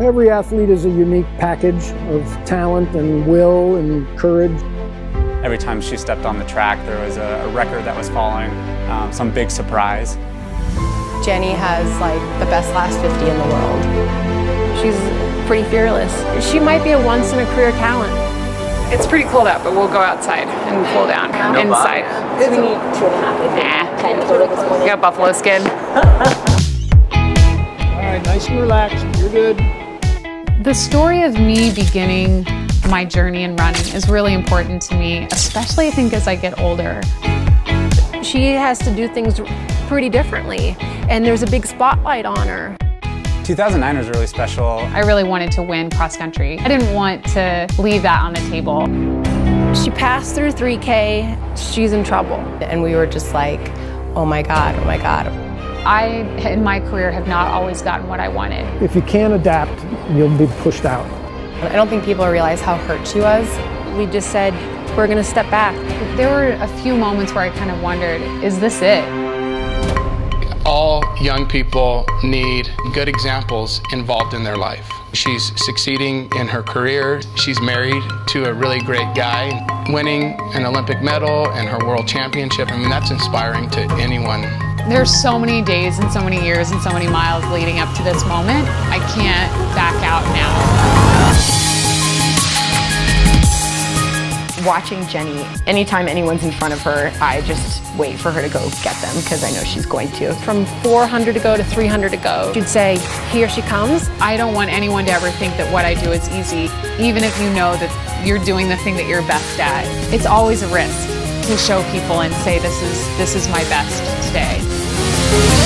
Every athlete is a unique package of talent and will and courage. Every time she stepped on the track, there was a, a record that was following, um, some big surprise. Jenny has like the best last 50 in the world. She's pretty fearless. She might be a once in a career talent. It's pretty cold out, but we'll go outside and cool down no inside. So we need two and a half, nah. 10 total this morning. got buffalo skin. All right, nice and relaxed. You're good. The story of me beginning my journey in running is really important to me, especially I think as I get older. She has to do things pretty differently, and there's a big spotlight on her. 2009 was really special. I really wanted to win cross country. I didn't want to leave that on the table. She passed through 3K, she's in trouble. And we were just like, oh my God, oh my God. I, in my career, have not always gotten what I wanted. If you can't adapt, you'll be pushed out. I don't think people realize how hurt she was. We just said, we're going to step back. There were a few moments where I kind of wondered, is this it? All young people need good examples involved in their life. She's succeeding in her career. She's married to a really great guy, winning an Olympic medal and her world championship. I mean, that's inspiring to anyone. There's so many days and so many years and so many miles leading up to this moment. I can't back out now. watching Jenny, anytime anyone's in front of her, I just wait for her to go get them because I know she's going to. From 400 to go to 300 to go, she'd say, here she comes. I don't want anyone to ever think that what I do is easy, even if you know that you're doing the thing that you're best at. It's always a risk to show people and say this is, this is my best today. Thank